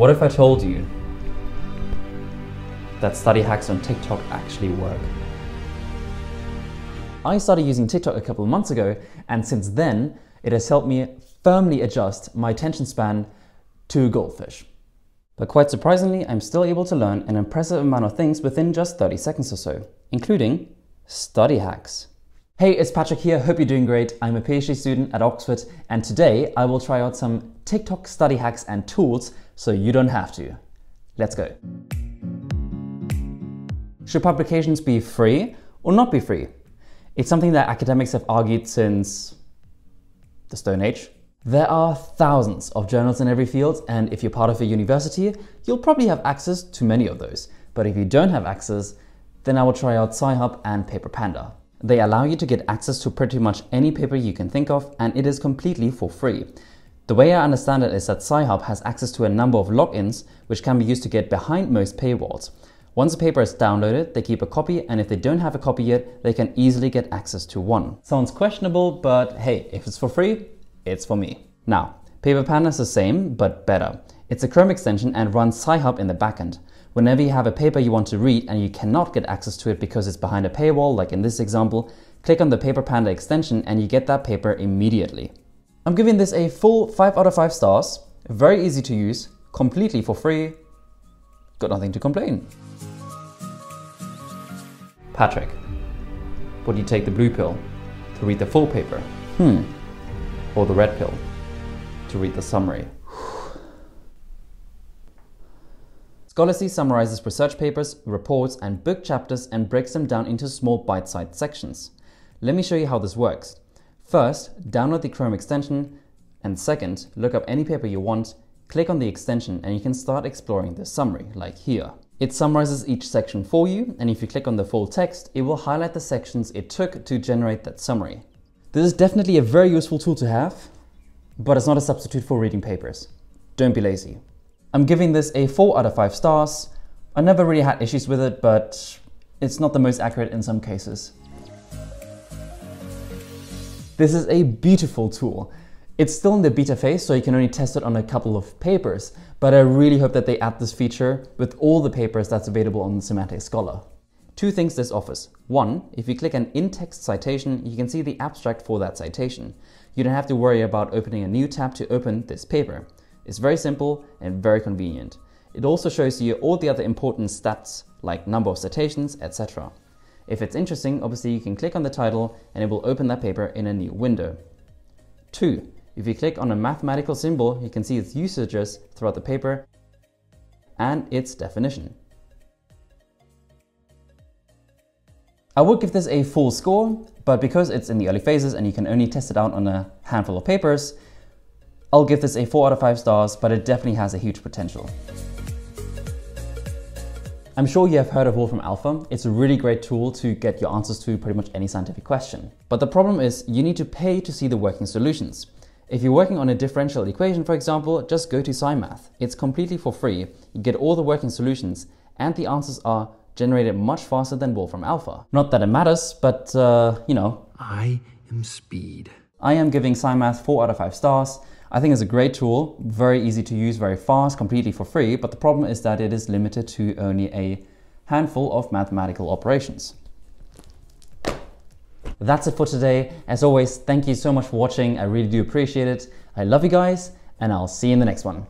What if I told you that study hacks on TikTok actually work? I started using TikTok a couple of months ago, and since then, it has helped me firmly adjust my attention span to goldfish. But quite surprisingly, I'm still able to learn an impressive amount of things within just 30 seconds or so, including study hacks. Hey, it's Patrick here. Hope you're doing great. I'm a PhD student at Oxford, and today I will try out some TikTok study hacks and tools so you don't have to. Let's go. Should publications be free or not be free? It's something that academics have argued since the Stone Age. There are thousands of journals in every field, and if you're part of a university, you'll probably have access to many of those. But if you don't have access, then I will try out Sci-Hub and Paper Panda. They allow you to get access to pretty much any paper you can think of, and it is completely for free. The way I understand it is that Sci-Hub has access to a number of logins, which can be used to get behind most paywalls. Once a paper is downloaded, they keep a copy, and if they don't have a copy yet, they can easily get access to one. Sounds questionable, but hey, if it's for free, it's for me. Now, Paper is the same, but better. It's a Chrome extension and runs Sci-Hub in the backend. Whenever you have a paper you want to read and you cannot get access to it because it's behind a paywall, like in this example, click on the Paper Panda extension and you get that paper immediately. I'm giving this a full 5 out of 5 stars, very easy to use, completely for free, got nothing to complain. Patrick, would you take the blue pill to read the full paper? Hmm. Or the red pill to read the summary? Scholarcy summarizes research papers, reports, and book chapters and breaks them down into small bite-sized sections. Let me show you how this works. First, download the Chrome extension, and second, look up any paper you want, click on the extension, and you can start exploring the summary, like here. It summarizes each section for you, and if you click on the full text, it will highlight the sections it took to generate that summary. This is definitely a very useful tool to have, but it's not a substitute for reading papers. Don't be lazy. I'm giving this a 4 out of 5 stars. I never really had issues with it, but it's not the most accurate in some cases. This is a beautiful tool. It's still in the beta phase, so you can only test it on a couple of papers, but I really hope that they add this feature with all the papers that's available on Semantic Scholar. Two things this offers. One, if you click an in-text citation, you can see the abstract for that citation. You don't have to worry about opening a new tab to open this paper. It's very simple and very convenient. It also shows you all the other important stats like number of citations, etc. If it's interesting, obviously you can click on the title and it will open that paper in a new window. 2. If you click on a mathematical symbol, you can see its usages throughout the paper and its definition. I would give this a full score, but because it's in the early phases and you can only test it out on a handful of papers, I'll give this a 4 out of 5 stars, but it definitely has a huge potential. I'm sure you have heard of Wolfram Alpha. It's a really great tool to get your answers to pretty much any scientific question. But the problem is you need to pay to see the working solutions. If you're working on a differential equation, for example, just go to Cymath. It's completely for free. You get all the working solutions and the answers are generated much faster than Wolfram Alpha. Not that it matters, but uh, you know. I am speed. I am giving Cymath 4 out of 5 stars. I think it's a great tool, very easy to use, very fast, completely for free, but the problem is that it is limited to only a handful of mathematical operations. That's it for today. As always, thank you so much for watching. I really do appreciate it. I love you guys, and I'll see you in the next one.